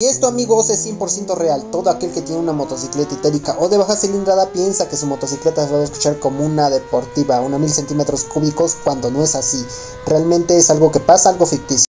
Y esto amigos es 100% real, todo aquel que tiene una motocicleta itálica o de baja cilindrada piensa que su motocicleta se va a escuchar como una deportiva, una mil centímetros cúbicos, cuando no es así, realmente es algo que pasa, algo ficticio.